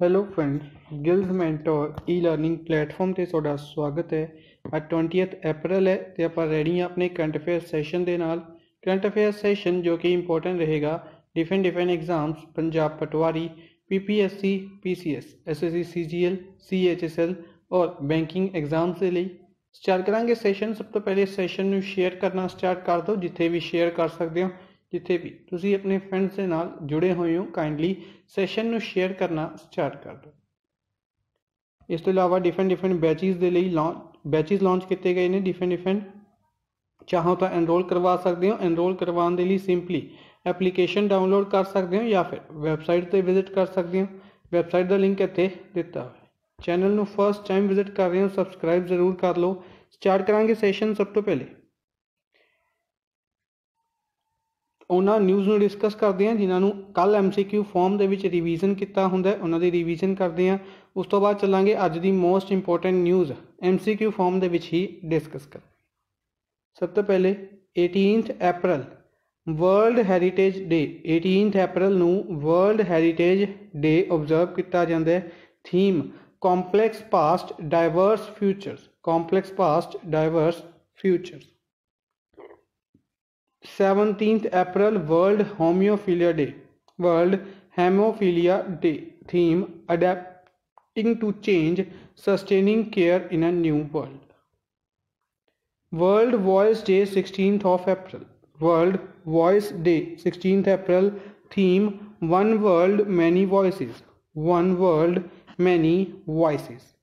hello friends Gills mentor e learning platform ਤੇ ਤੁਹਾਡਾ ਸਵਾਗਤ ਹੈ ਅੱਜ 20th ਅਪ੍ਰੈਲ ਹੈ ਤੇ ਆਪਾਂ ਰੈਡੀ ਹਾਂ ਆਪਣੇ ਕਰੰਟ ਅਫੇਅਰ ਸੈਸ਼ਨ ਦੇ ਨਾਲ ਕਰੰਟ ਅਫੇਅਰ ਸੈਸ਼ਨ ਜੋ ਕਿ ਇੰਪੋਰਟੈਂਟ ਰਹੇਗਾ different different exams Punjab Patwari PPSC PCS SSC CGL CHSL ਔਰ ਬੈਂਕਿੰਗ ਐਗਜ਼ਾਮਸ ਦੇ ਲਈ ਸਟਾਰਟ ਕਰਾਂਗੇ ਸੈਸ਼ਨ ਸਭ ਤੋਂ ਪਹਿਲੇ ਸੈਸ਼ਨ ਨੂੰ ਸ਼ੇਅਰ ਕਰਨਾ ਸਟਾਰਟ ਕਰ ਦਿਓ ਜਿੱਥੇ ਵੀ ਸ਼ੇਅਰ ਕਰ ਸਕਦੇ ਹੋ ਜਿੱਥੇ ਵੀ ਤੁਸੀਂ ਆਪਣੇ ਫਰੈਂਡਸ ਦੇ ਨਾਲ ਜੁੜੇ ਹੋਏ ਹੋ ਕਾਈਂਡਲੀ ਸੈਸ਼ਨ ਨੂੰ ਸ਼ੇਅਰ ਕਰਨਾ ਸਟਾਰਟ ਕਰ ਦਿਓ ਇਸ ਤੋਂ ਇਲਾਵਾ ਡਿਫਰੈਂਟ ਡਿਫਰੈਂਟ ਬੈਚਿਸ ਦੇ ਲਈ ਬੈਚਿਸ ਲਾਂਚ ਕੀਤੇ ਗਏ ਨੇ ਡਿਫਰੈਂਟ ਡਿਫਰੈਂਟ ਚਾਹੋ ਤਾਂ ਐਨਰੋਲ ਕਰਵਾ ਸਕਦੇ ਹੋ ਐਨਰੋਲ ਕਰਵਾਉਣ ਦੇ ਲਈ ਸਿੰਪਲੀ ਐਪਲੀਕੇਸ਼ਨ ਡਾਊਨਲੋਡ ਕਰ ਸਕਦੇ ਹੋ ਜਾਂ ਫਿਰ ਵੈਬਸਾਈਟ ਤੇ ਵਿਜ਼ਿਟ ਕਰ ਸਕਦੇ ਹੋ ਵੈਬਸਾਈਟ ਦਾ ਲਿੰਕ ਇੱਥੇ ਦਿੱਤਾ ਹੋਇਆ ਹੈ ਚੈਨਲ ਨੂੰ ਫਰਸਟ ਟਾਈਮ ਵਿਜ਼ਿਟ ਕਰ ਰਹੇ ਹੋ ਸਬਸਕ੍ਰਾਈਬ ਜ਼ਰੂਰ ਕਰ ਲਓ ਸਟਾਰਟ ਕਰਾਂਗੇ ਸੈਸ਼ਨ ਸਭ ਤੋਂ ਪਹਿਲੇ ਉਹਨਾਂ ਨਿਊਜ਼ ਨੂੰ ਡਿਸਕਸ ਕਰਦੇ ਹਾਂ ਜਿਨ੍ਹਾਂ ਨੂੰ ਕੱਲ ਐਮਸੀਕਿਊ ਫਾਰਮ ਦੇ ਵਿੱਚ ਰਿਵੀਜ਼ਨ ਕੀਤਾ ਹੁੰਦਾ ਉਹਨਾਂ ਦੀ ਰਿਵੀਜ਼ਨ ਕਰਦੇ ਹਾਂ ਉਸ ਤੋਂ ਬਾਅਦ ਚੱਲਾਂਗੇ ਅੱਜ ਦੀ most important news MCQ form ਦੇ ਵਿੱਚ ਹੀ ਡਿਸਕਸ ਕਰ ਸਭ ਤੋਂ ਪਹਿਲੇ 18th ਅਪ੍ਰੈਲ ਵਰਲਡ ਹੈਰੀਟੇਜ ਡੇ 18th ਅਪ੍ਰੈਲ ਨੂੰ ਵਰਲਡ ਹੈਰੀਟੇਜ ਡੇ ਆਬਜ਼ਰਵ ਕੀਤਾ ਜਾਂਦਾ ਹੈ theme complex past diverse futures complex past diverse futures 17th April World Hemophilia Day. World Hemophilia Day. Theme Adapting to Change, Sustaining Care in a New World. World Voice Day 16th of April. World Voice Day 16th April. Theme One World Many Voices. One World Many Voices.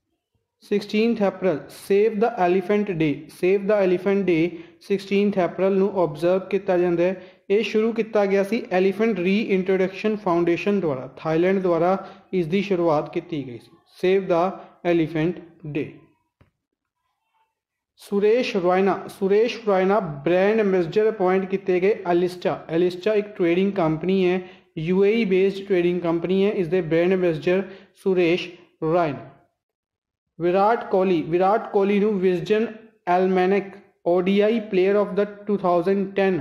16th April Save the Elephant Day Save the Elephant Day 16th April ਨੂੰ observe ਕੀਤਾ ਜਾਂਦਾ ਹੈ ਇਹ ਸ਼ੁਰੂ ਕੀਤਾ ਗਿਆ ਸੀ elephant ਰੀਇੰਟਰੋਡਕਸ਼ਨ foundation ਦੁਆਰਾ Thailand ਦੁਆਰਾ ਇਸ ਦੀ ਸ਼ੁਰੂਆਤ ਕੀਤੀ ਗਈ ਸੀ save the elephant day Suresh Raina Suresh Raina brand ambassador appoint ਕੀਤੇ ਗਏ ਅਲਿਸਟਾ ਅਲਿਸਟਾ ਇੱਕ ਟ੍ਰੇਡਿੰਗ ਕੰਪਨੀ ਹੈ ਯੂਏਈ ਬੇਸਡ ਟ੍ਰੇਡਿੰਗ ਕੰਪਨੀ ਹੈ ਇਸ ਦੇ ਬ੍ਰਾਂਡ ਐਮਬੈਸਡਰ ਸੁਰੇਸ਼ ਰੋਇਨਾ ਵਿਰਾਟ ਕੋਹਲੀ ਵਿਰਾਟ ਕੋਹਲੀ ਨੂੰ Wisden almanack ODI player of the 2010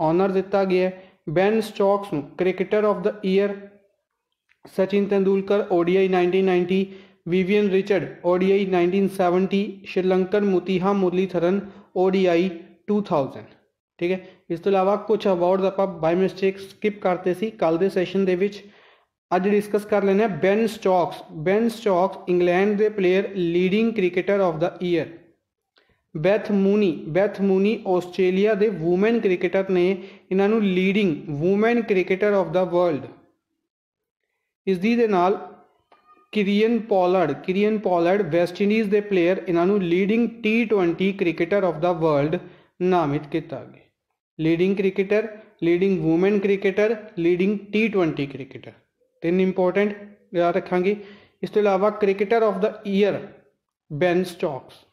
honour ਦਿੱਤਾ ਗਿਆ ਬੈਨ ਸਟੋਕਸ ਨੂੰ cricketer of the year Sachin Tendulkar ODI 1990 Vivian Richard ODI 1970 Sri Lankan Muttiah Muralitharan ODI 2000 ਠੀਕ ਹੈ ਇਸ ਤੋਂ ਇਲਾਵਾ ਕੁਝ ਅਵਾਰਡਸ ਆਪਾਂ ਬਾਈ ਮਿਸਟੇਕ ਸਕਿਪ ਕਰਤੇ ਸੀ ਕੱਲ ਦੇ ਸੈਸ਼ਨ ਦੇ ਵਿੱਚ ਅੱਜ ਡਿਸਕਸ ਕਰ ਲੈਨੇ ਆ Ben Stokes Ben Stokes England ਦੇ player leading cricketer of the year Beth Mooney Beth Mooney Australia ਦੇ ਔਮਨ ਕ੍ਰਿਕਟਰ ਨੇ ਇਹਨਾਂ ਨੂੰ leading woman cricketer of the world ਇਸ ਦੀ ਦੇ ਨਾਲ Kieron Pollard Kieron Pollard West Indies ਦੇ ਪਲੇਅਰ ਇਹਨਾਂ ਨੂੰ leading T20 cricketer of the world ਨਾਮਿਤ ਕੀਤਾ ਗਿਆ। Leading cricketer leading woman cricketer leading T20 cricketer ਤਿੰਨ ਇੰਪੋਰਟੈਂਟ ਯਾਦ ਰੱਖਾਂਗੇ ਇਸ ਤੋਂ ਇਲਾਵਾ cricketer of the year Ben Stokes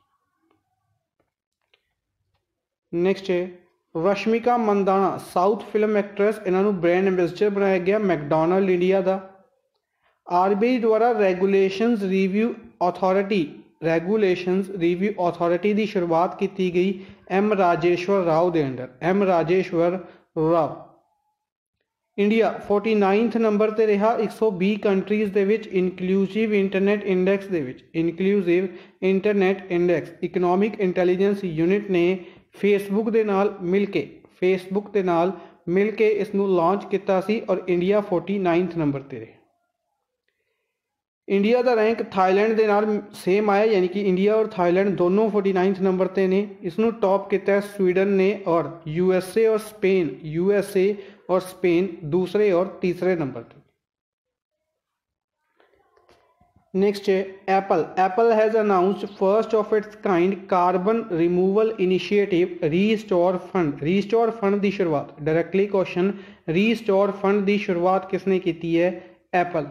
next ਹੈ Rashmika Mandanna south film actress ਇਹਨਾਂ ਨੂੰ ਬ੍ਰਾਂਡ ਐਮਬੈਸਡਰ ਬਣਾਇਆ ਗਿਆ ਮੈਕਡੋਨਲਡ ਇੰਡੀਆ ਦਾ ਆਰਬੀਆਈ ਦੁਆਰਾ regulations review authority regulations review authority ਦੀ ਸ਼ੁਰੂਆਤ ਕੀਤੀ ਗਈ ਐਮ ਰਾਜੇਸ਼ਵਰ ਰਾਓ ਦੇ under M ਰਾਜੇਸ਼ਵਰ Rao India 49th number ਤੇ ਰਿਹਾ 120 ਕੰਟਰੀਜ਼ ਦੇ ਵਿੱਚ ਇਨਕਲੂਸਿਵ ਇੰਟਰਨੈਟ ਇੰਡੈਕਸ ਦੇ ਵਿੱਚ। Inclusive internet index economic intelligence unit ਨੇ ਫੇਸਬੁੱਕ ਦੇ ਨਾਲ ਮਿਲ ਕੇ ਫੇਸਬੁੱਕ ਦੇ ਨਾਲ ਮਿਲ ਕੇ ਇਸ ਨੂੰ ਲਾਂਚ ਕੀਤਾ ਸੀ ਔਰ ਇੰਡੀਆ 49th ਨੰਬਰ ਤੇ ਰਿਹਾ। ਇੰਡੀਆ ਦਾ ਰੈਂਕ ਥਾਈਲੈਂਡ ਦੇ ਨਾਲ ਸੇਮ ਆਇਆ, ਯਾਨੀ ਕਿ ਇੰਡੀਆ ਔਰ ਥਾਈਲੈਂਡ ਦੋਨੋਂ 49th ਨੰਬਰ ਤੇ ਨੇ। ਇਸ ਨੂੰ ਟੌਪ ਕੀਤਾ ਸਵੀਡਨ ਨੇ ਔਰ ਯੂਐਸਏ ਔਰ ਸਪੇਨ ਯੂਐਸਏ और स्पेन दूसरे और तीसरे नंबर पर नेक्स्ट है Apple Apple has announced first of its kind carbon removal initiative restore fund restore fund की शुरुआत डायरेक्टली क्वेश्चन रीस्टोर फंड की शुरुआत किसने की है? एप्पल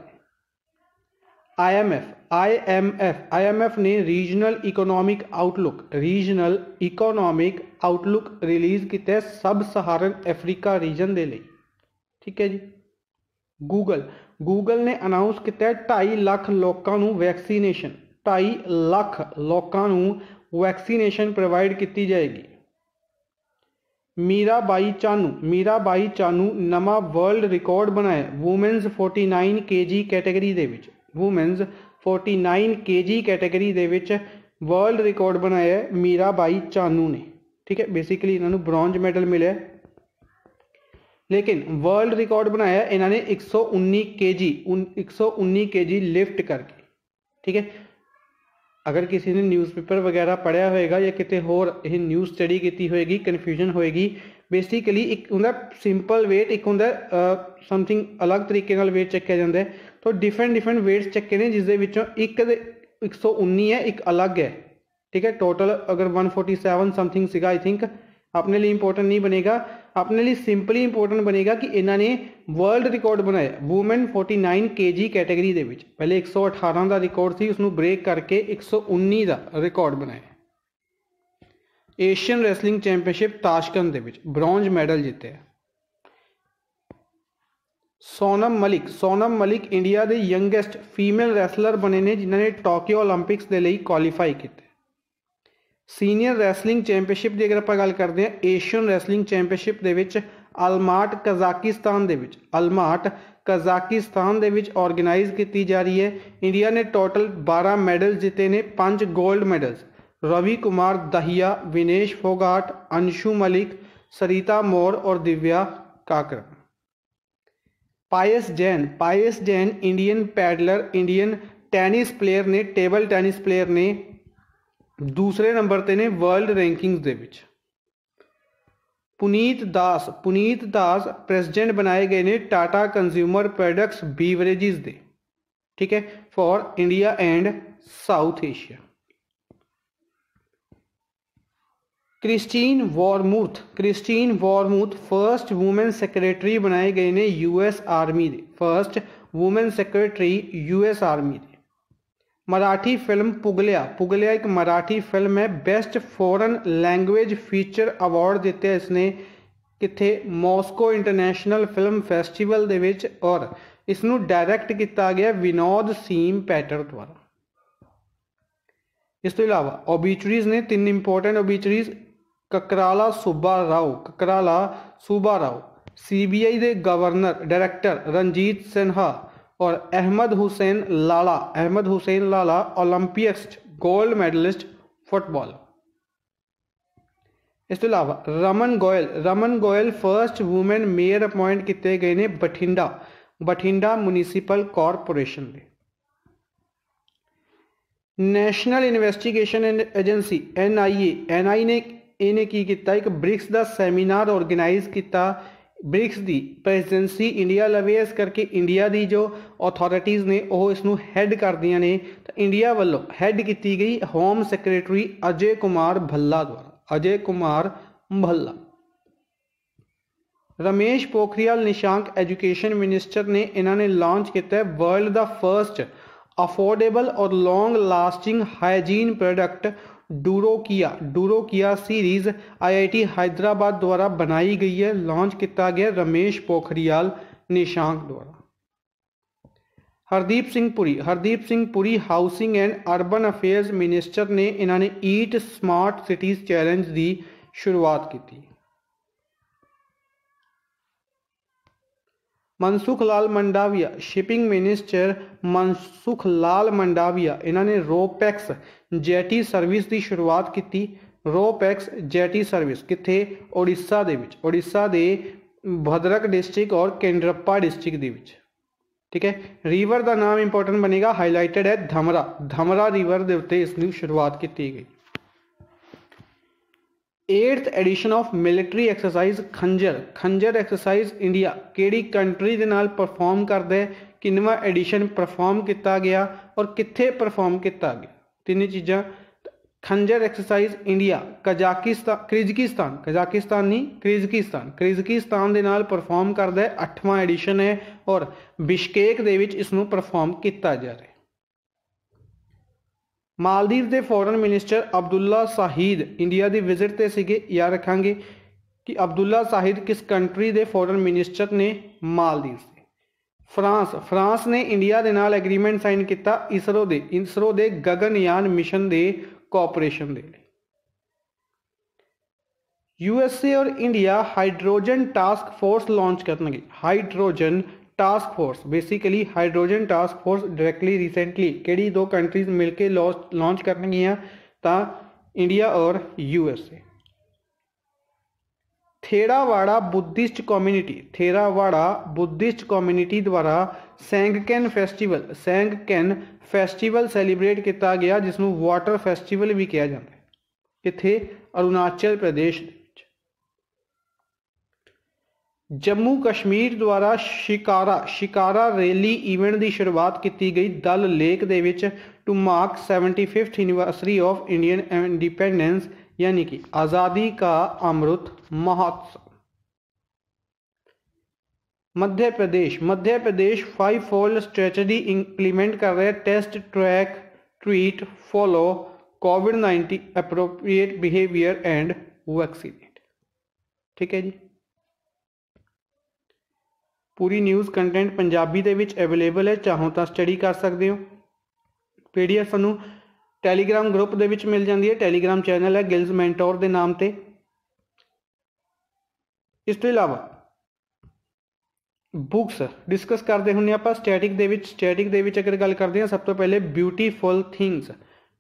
आईएमएफ आईएमएफ आईएमएफ ने regional economic outlook regional economic outlook release की तहत सब सहारन अफ्रीका रीजन दे ली ठीक है जी? गूगल ਗੂਗਲ ਨੇ ਅਨਾਉਂਸ ढाई लाख लोगों ਲੋਕਾਂ वैक्सीनेशन ढाई लाख लोगों ਲੋਕਾਂ वैक्सीनेशन प्रोवाइड की जाएगी। मीरा मीराबाई चानू मीराबाई चानू नवा वर्ल्ड रिकॉर्ड बनाया वूमेन्स 49 केजी कैटेगरी ਦੇ ਵਿੱਚ ਵੂਮਨਸ 49 ਕੇਜੀ ਕੈਟਾਗਰੀ ਦੇ ਵਿੱਚ ਵਰਲਡ ਰਿਕਾਰਡ ਬਣਾਇਆ ਹੈ ਮੀਰਾ ਚਾਨੂ ਨੇ। ਠੀਕ ਹੈ ਬੇਸਿਕਲੀ ਇਹਨਾਂ ਨੂੰ ਬ੍ਰੌਂਜ ਮੈਡਲ ਮਿਲਿਆ ਲੇਕਿਨ ਵਰਲਡ ਰਿਕਾਰਡ ਬਣਾਇਆ ਇਹਨਾਂ ਨੇ 119 ਕੇਜੀ 119 ਕੇਜੀ ਲਿਫਟ ਕਰਕੇ। ਠੀਕ ਹੈ, ਅਗਰ ਕਿਸੇ ਨੇ ਨਿਊਜ਼ਪੇਪਰ ਵਗੈਰਾ ਪੜਿਆ ਹੋਏਗਾ ਜਾਂ ਕਿਤੇ ਹੋਰ ਇਹ ਨਿਊਜ਼ ਸਟੱਡੀ ਕੀਤੀ ਹੋਏਗੀ ਕਨਫਿਊਜ਼ਨ ਹੋਏਗੀ ਬੇਸਿਕਲੀ ਇੱਕ ਹੁੰਦਾ ਸਿੰਪਲ weight, ਇੱਕ ਹੁੰਦਾ ਸਮਥਿੰਗ ਅਲੱਗ ਤਰੀਕੇ ਨਾਲ weight ਚੱਕਿਆ ਜਾਂਦਾ ਹੈ। ਤਾਂ ਡਿਫਰੈਂਟ ਡਿਫਰੈਂਟ weights ਚੱਕੇ ਨੇ ਜਿਸ ਦੇ ਵਿੱਚੋਂ ਇੱਕ ਦੇ 119 ਹੈ, ਇੱਕ ਅਲੱਗ ਹੈ। ਠੀਕ ਹੈ ਟੋਟਲ ਅਗਰ 147 ਸਮਥਿੰਗ ਸੀਗਾ ਆਈ ਥਿੰਕ ਆਪਣੇ ਲਈ ਇੰਪੋਰਟੈਂਟ ਨਹੀਂ ਬਣੇਗਾ। ਆਪਣੇ ਲਈ ਸਿੰਪਲੀ ਇੰਪੋਰਟੈਂਟ ਬਣੇਗਾ ਕਿ ਇਹਨਾਂ ਨੇ ਵਰਲਡ ਰਿਕਾਰਡ ਬਣਾਇਆ। ਔਮਨ 49 ਕੇਜੀ ਕੈਟਾਗਰੀ ਦੇ ਵਿੱਚ। ਪਹਿਲੇ 118 ਦਾ ਰਿਕਾਰਡ ਸੀ ਉਸ ਨੂੰ ਬ੍ਰੇਕ ਕਰਕੇ 119 ਦਾ ਰਿਕਾਰਡ ਬਣਾਇਆ। ਏਸ਼ੀਅਨ ਰੈਸਲਿੰਗ ਚੈਂਪੀਅਨਸ਼ਿਪ ਤਾਸ਼ਕੰਦ ਦੇ ਵਿੱਚ ਬ੍ਰੌਂਜ ਮੈਡਲ ਜਿੱਤਿਆ। सोनम ਮਲਿਕ ਸੋਨਮ ਮਲਿਕ ਇੰਡੀਆ ਦੇ ਯੰਗੇਸਟ ਫੀਮੇਲ ਰੈਸਲਰ ਬਣੇ ਨੇ ਜਿਨ੍ਹਾਂ ਨੇ ਟੋਕੀਓ 올림픽ਸ ਦੇ ਲਈ ਕੁਆਲੀਫਾਈ ਕੀਤਾ ਸੀਨੀਅਰ ਰੈਸਲਿੰਗ ਚੈਂਪੀਅਨਸ਼ਿਪ ਦੀ ਅਗਰ ਆਪਾਂ ਗੱਲ ਕਰਦੇ ਹਾਂ ਏਸ਼ੀਅਨ ਰੈਸਲਿੰਗ ਚੈਂਪੀਅਨਸ਼ਿਪ ਦੇ ਵਿੱਚ ਅਲਮਾਟ ਕਜ਼ਾਕਿਸਤਾਨ ਦੇ ਵਿੱਚ ਅਲਮਾਟ ਕਜ਼ਾਕਿਸਤਾਨ ਦੇ ਵਿੱਚ ਆਰਗੇਨਾਈਜ਼ ਕੀਤੀ ਜਾ ਰਹੀ ਹੈ ਇੰਡੀਆ ਨੇ ਟੋਟਲ 12 ਮੈਡਲ ਜਿੱਤੇ ਨੇ 5 골ਡ ਮੈਡਲਸ रवि कुमार दहिया विनेश फोगाट अंशु मलिक सरिता मोर और Divya Kakran Payas Jain Payas Jain Indian paddler, Indian tennis player ने, टेबल टेनिस प्लेयर ने दूसरे नंबर ते ने वर्ल्ड रैंकिंग्स दे पुनीत दास पुनीत दास प्रेसिडेंट बनाए गए ने टाटा कंज्यूमर प्रोडक्ट्स बीवरेजेस दे, ठीक है? For India and South Asia Christine Wormuth Christine Wormuth first woman secretary ਬਣਾਏ ਗਏ ਨੇ ਯੂਐਸ ਆਰਮੀ ਦੇ first woman secretary US army ਦੇ ਮਰਾਠੀ ਫਿਲਮ ਪੁਗਲਿਆ ਪੁਗਲਿਆ ਇੱਕ ਮਰਾਠੀ ਫਿਲਮ ਹੈ best foreign language feature award ਦਿੱਤੇ ਇਸਨੇ ਕਿੱਥੇ ਮਾਸਕੋ ਇੰਟਰਨੈਸ਼ਨਲ ਫਿਲਮ ਫੈਸਟੀਵਲ ਦੇ ਵਿੱਚ ਔਰ ਇਸ ਨੂੰ ਡਾਇਰੈਕਟ ਕੀਤਾ ਗਿਆ ਵਿਨੋਦ ਸੀਮ ਪੈਟਰ ਦੁਆਰਾ ਇਸ ਤੋਂ ਇਲਾਵਾ ਓਬੀਚਰੀਜ਼ ਨੇ ਤਿੰਨ ਇੰਪੋਰਟੈਂਟ ਓਬੀਚਰੀਜ਼ ਕਕਰਾਲਾ ਸੂਬਾ ਰਾਓ ਕਕਰਾਲਾ ਸੂਬਾ ਰਾਓ सीबीआई ਦੇ गवर्नर ਡਾਇਰੈਕਟਰ ਰਣਜੀਤ सिन्हा और Ahmed Hussain Lala, Ahmed Hussain Lala, Olympian, gold medallist, football. इस तो अलावा Raman Goyal Raman Goyal first women mayor appoint किए गए ने बठिंडा बठिंडा म्यूनिसिपल कॉरपोरेशन ने national investigation agency N I A N I ने ਇਹਨੇ ਕੀ ਕੀਤਾ? ਇੱਕ ਬ੍ਰਿਕਸ ਦਾ ਸੈਮੀਨਾਰ ਆਰਗੇਨਾਈਜ਼ ਕੀਤਾ। ਬ੍ਰਿਕਸ ਦੀ ਪ੍ਰੈਜ਼ੈਂਸੀ ਇੰਡੀਆ ਲਵੇ ਕਰਕੇ ਇੰਡੀਆ ਦੀ ਜੋ ਅਥਾਰਟੀਆਂ ਨੇ, ਉਹ ਇਸ ਨੂੰ ਹੈੱਡ ਕਰਦੀਆਂ ਨੇ। ਤਾਂ ਇੰਡੀਆ ਵੱਲੋਂ ਹੈੱਡ ਕੀਤੀ ਗਈ ਹੋਮ ਸੈਕਟਰੀ ਅਜੇ ਕੁਮਾਰ ਭੱਲਾ ਦੁਆਰਾ। ਅਜੇ ਕੁਮਾਰ ਭੱਲਾ। ਰਮੇਸ਼ ਪੋਖਰੀਆਲ ਨਿਸ਼ਾਂਕ ਐਜੂਕੇਸ਼ਨ ਮਿਨਿਸਟਰ ਨੇ ਇਹਨਾਂ ਨੇ ਲਾਂਚ ਕੀਤਾ ਹੈ ਵਰਲਡ ਦਾ ਫਰਸਟ ਅਫੋਰਡੇਬਲ ਔਰ long lasting hygiene product Duroquia Duroquia series IIT Hyderabad द्वारा बनाई गई है। लॉन्च किया गया रमेश पोखरियाल निशांक द्वारा। Hardeep Singh Puri, Hardeep Singh Puri housing and urban affairs minister ने इन्होंने ईट स्मार्ट सिटीज़ चैलेंज की शुरुआत की थी। मनसुख लाल मंडाविया, शिपिंग मिनिस्टर मनसुख लाल मंडाविया, इन्होंने रोपैक्स ਜੈਟੀ ਸਰਵਿਸ ਦੀ ਸ਼ੁਰੂਆਤ ਕੀਤੀ ਰੋਪੈਕਸ ਜੈਟੀ ਸਰਵਿਸ ਕਿੱਥੇ ਓਡੀਸ਼ਾ ਦੇ ਵਿੱਚ ਓਡੀਸ਼ਾ ਦੇ ਭਦਰਕ ਡਿਸਟ੍ਰਿਕਟ ਔਰ ਕੇਂਦਰਪਾ ਡਿਸਟ੍ਰਿਕਟ ਦੇ ਵਿੱਚ ਠੀਕ ਹੈ ਰਿਵਰ ਦਾ ਨਾਮ ਇੰਪੋਰਟੈਂਟ ਬਣੇਗਾ ਹਾਈਲਾਈਟਡ ਹੈ ਧਮਰਾ ਧਮਰਾ ਰਿਵਰ ਦੇ ਉੱਤੇ ਇਸ ਦੀ ਸ਼ੁਰੂਆਤ ਕੀਤੀ ਗਈ 8th edition of military exercise Khanjar Khanjar exercise India ਕਿਹੜੀ ਕੰਟਰੀ ਦੇ ਨਾਲ ਪਰਫਾਰਮ ਕਰਦਾ ਹੈ ਕਿੰਨਵਾਂ ਐਡੀਸ਼ਨ ਪਰਫਾਰਮ ਕੀਤਾ ਗਿਆ ਔਰ ਕਿੱਥੇ ਪਰਫਾਰਮ ਕੀਤਾ ਗਿਆ ਤਿੰਨੇ ਚੀਜ਼ਾਂ। Khanjar exercise India Kazakhstan Kyrgyzstan Kazakhstan ਨਹੀਂ ਕਿਰਗਿਜ਼ਸਤਾਨ ਕਿਰਗਿਜ਼ਸਤਾਨ ਦੇ ਨਾਲ ਪਰਫਾਰਮ ਕਰਦਾ ਹੈ 8ਵਾਂ ਐਡੀਸ਼ਨ ਹੈ ਔਰ ਬਿਸ਼ਕੇਕ ਦੇ ਵਿੱਚ ਇਸ ਨੂੰ ਪਰਫਾਰਮ ਕੀਤਾ ਜਾ ਰਿਹਾ ਮਾਲਦੀਵ ਦੇ foreign minister Abdulla Shahid India ਦੀ ਵਿਜ਼ਿਟ ਤੇ ਸੀਗੇ, ਯਾਦ ਰੱਖਾਂਗੇ ਕਿ ਅਬਦੁੱਲਾ ਸਾਹੀਦ ਕਿਸ ਕੰਟਰੀ ਦੇ ਫੋਰਨ ਮਿਨਿਸਟਰ ਨੇ? ਮਾਲਦੀਵ। ਫਰਾਂਸ ਫਰਾਂਸ ਨੇ ਇੰਡੀਆ ਦੇ ਨਾਲ ਐਗਰੀਮੈਂਟ ਸਾਈਨ ਕੀਤਾ ਇਸਰੋ ਦੇ ਇਸਰੋ ਦੇ ਗਗਨਯਾਨ ਮਿਸ਼ਨ ਦੇ ਕੋਆਪਰੇਸ਼ਨ ਦੇ ਲਈ ਯੂਐਸਏ ਔਰ India hydrogen task force launch ਕਰਨਗੇ hydrogen task force basically hydrogen task force directly recently ਕਿਹੜੀ ਦੋ ਕੰਟਰੀਜ਼ ਮਿਲ ਕੇ ਲਾਂਚ ਕਰਨਗੀਆਂ ਤਾਂ ਇੰਡੀਆ ਔਰ USA ਥੇਰਾਵਾੜਾ Buddhist community Theravada Buddhist community ਦੁਆਰਾ Sangken festival Sangken festival celebrate ਕੀਤਾ ਗਿਆ ਜਿਸ ਨੂੰ ਵਾਟਰ ਫੈਸਟੀਵਲ ਵੀ ਕਿਹਾ ਜਾਂਦਾ ਹੈ ਕਿੱਥੇ ਅਰੁਣਾਚਲ ਪ੍ਰਦੇਸ਼ ਵਿੱਚ ਜੰਮੂ ਕਸ਼ਮੀਰ ਦੁਆਰਾ ਸ਼ਿਕਾਰਾ ਸ਼ਿਕਾਰਾ ਰੈਲੀ ਇਵੈਂਟ ਦੀ ਸ਼ੁਰੂਆਤ ਕੀਤੀ ਗਈ ਦਲ ਲੇਕ ਦੇ ਵਿੱਚ to mark 75th anniversary of Indian independence यानी कि Azadi ka Amrit Mahotsav Madhya Pradesh Madhya Pradesh five fold strategy implement कर रहे test track treat follow covid nineteen appropriate behaviour and vaccinate ठीक है जी पूरी न्यूज़ कंटेंट पंजाबी ਦੇ ਵਿੱਚ available ਹੈ ਚਾਹੋ ਤਾਂ ਸਟੱਡੀ ਕਰ ਸਕਦੇ ਹੋ ਪੀਡੀਐਫ ਤੁਹਾਨੂੰ टैलीग्राम ग्रुप के मिल जाती है टैलीग्राम चैनल है गिल्स मैंटोर के नाम से इस तो इलावा बुक्स डिस्कस करते होंने आप स्टैटिक स्टैटिक अगर गल करते हैं सब तो पहले beautiful things